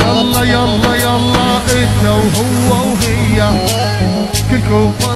يلا يلا يلا انت وهو وهي. كلكم